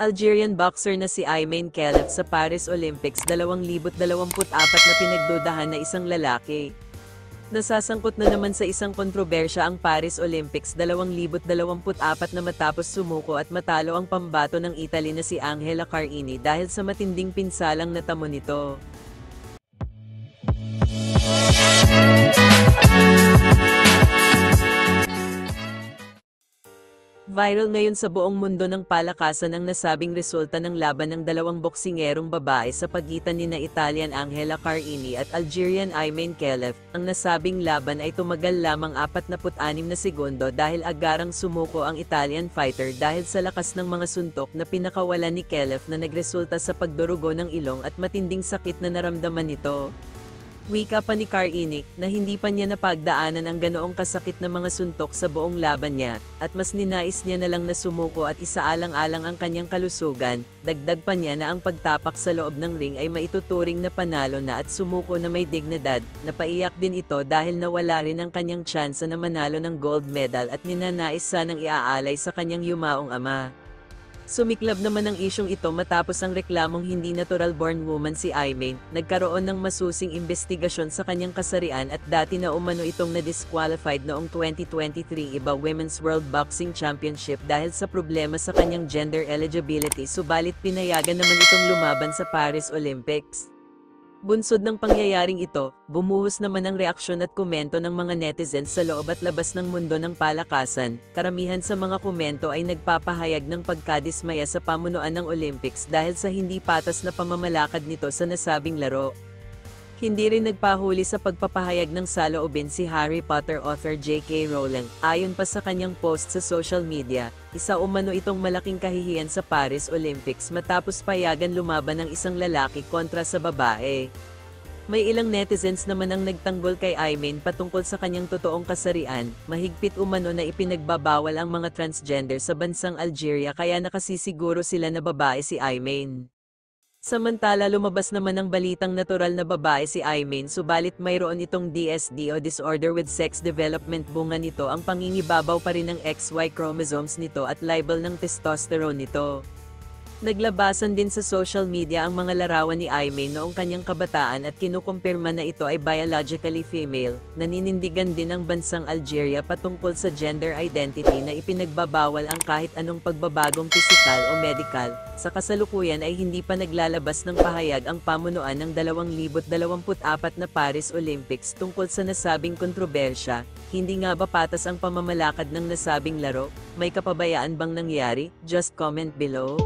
Algerian boxer na si Ayman Khelef sa Paris Olympics 2024 na pinagdudahan na isang lalaki. Nasasangkot na naman sa isang kontrobersya ang Paris Olympics 2024 na matapos sumuko at matalo ang pambato ng Italy na si Angela Carini dahil sa matinding pinsalang natamo nito. Viral ngayon sa buong mundo ng palakasan ang nasabing resulta ng laban ng dalawang boksingerong babae sa pagitan ni na Italian Angela Carini at Algerian Ayman Khelef. Ang nasabing laban ay tumagal lamang 46 na segundo dahil agarang sumuko ang Italian fighter dahil sa lakas ng mga suntok na pinakawalan ni Khelef na nagresulta sa pagdurugo ng ilong at matinding sakit na naramdaman nito. Wika pa ni Carini na hindi pa niya napagdaanan ang ganoong kasakit na mga suntok sa buong laban niya, at mas ninais niya na lang na sumuko at isaalang-alang ang kanyang kalusugan, dagdag pa niya na ang pagtapak sa loob ng ring ay maituturing na panalo na at sumuko na may dignidad, napaiyak din ito dahil nawala rin ang kanyang tsansa na manalo ng gold medal at ninanais sanang iaalay sa kanyang yumaong ama. Sumiklab naman ang isyong ito matapos ang reklamong hindi natural-born woman si Ayman, nagkaroon ng masusing investigasyon sa kanyang kasarian at dati na umano itong na-disqualified noong 2023 iba Women's World Boxing Championship dahil sa problema sa kanyang gender eligibility subalit pinayagan naman itong lumaban sa Paris Olympics. Bunsod ng pangyayaring ito, bumuhos naman ang reaksyon at komento ng mga netizens sa loob at labas ng mundo ng palakasan. Karamihan sa mga komento ay nagpapahayag ng pagkadismaya sa pamunuan ng Olympics dahil sa hindi patas na pamamalakad nito sa nasabing laro. Hindi rin nagpahuli sa pagpapahayag ng saloobin si Harry Potter author J.K. Rowling. Ayon pa sa kanyang post sa social media, isa umano itong malaking kahihiyan sa Paris Olympics matapos payagan lumaban ng isang lalaki kontra sa babae. May ilang netizens naman ang nagtanggol kay Ayman patungkol sa kanyang totoong kasarian, mahigpit umano na ipinagbabawal ang mga transgender sa bansang Algeria kaya nakasisiguro sila na babae si Ayman. Samantala lumabas naman ang balitang natural na babae si Ayman subalit mayroon itong DSD o Disorder with Sex Development bunga nito ang pangingibabaw pa rin ng XY chromosomes nito at libel ng testosterone nito. Naglabasan din sa social media ang mga larawan ni Ayman noong kanyang kabataan at kinukumpirma na ito ay biologically female. Naninindigan din ang bansang Algeria patungkol sa gender identity na ipinagbabawal ang kahit anong pagbabagong pisikal o medical. Sa kasalukuyan ay hindi pa naglalabas ng pahayag ang pamunuan ng 2024 na Paris Olympics tungkol sa nasabing kontrobersya. Hindi nga ba patas ang pamamalakad ng nasabing laro? May kapabayaan bang nangyari? Just comment below.